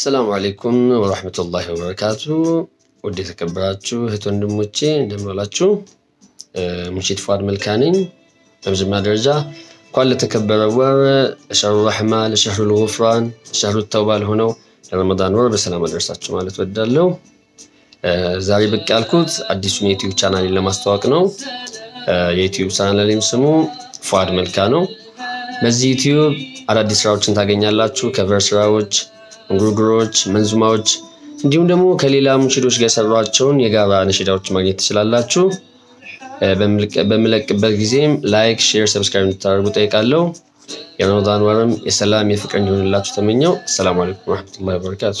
አሰላሙ አሌይኩም ወረህመቱላሂ ወበረካቱ። ውድ የተከበራችሁ እህት ወንድሞቼ እንደምንላችሁ፣ ሙንሺድ ፉአድ መልካ ነኝ። በመጀመሪያ ደረጃ እንኳን ለተከበረ ወር ለሸህሩ ረሕማ፣ ለሸህሩል ጉፍራን፣ ለሸህሩ ተውባ ለሆነው ለረመዳን ወር በሰላም አደረሳችሁ ማለት ወዳለው። ዛሬ ብቅ ያልኩት አዲሱን የ YouTube channel ኤን ለማስተዋወቅ ነው። የ YouTube channel ኤም ስሙ ፉአድ መልካ ነው። በዚህ YouTube አዳዲስ ስራዎችን ታገኛላችሁ። cover ስራዎች፣ እንጉርጉሮች፣ መንዙማዎች እንዲሁም ደግሞ ከሌላ ሙንሺዶች ጋር የሰራኋቸውን የጋራ ነሺዳዎች ማግኘት ትችላላችሁ። በምለቅበት ጊዜም like፣ share፣ subscribe እንድታደርጉ እጠይቃለሁ። የረመዳን ወርም የሰላም የፍቅር እንዲሆንላችሁ ተመኘሁ። አሰላሙ አለይኩም ወረሕመቱላሂ ወበረካቱ።